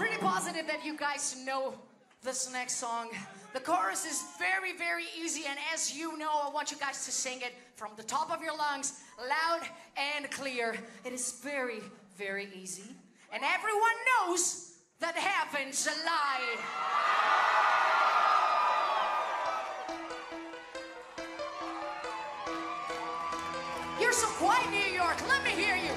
pretty positive that you guys know this next song. The chorus is very, very easy, and as you know, I want you guys to sing it from the top of your lungs, loud and clear. It is very, very easy. And everyone knows that heaven's a lie. You're so quiet, New York. Let me hear you.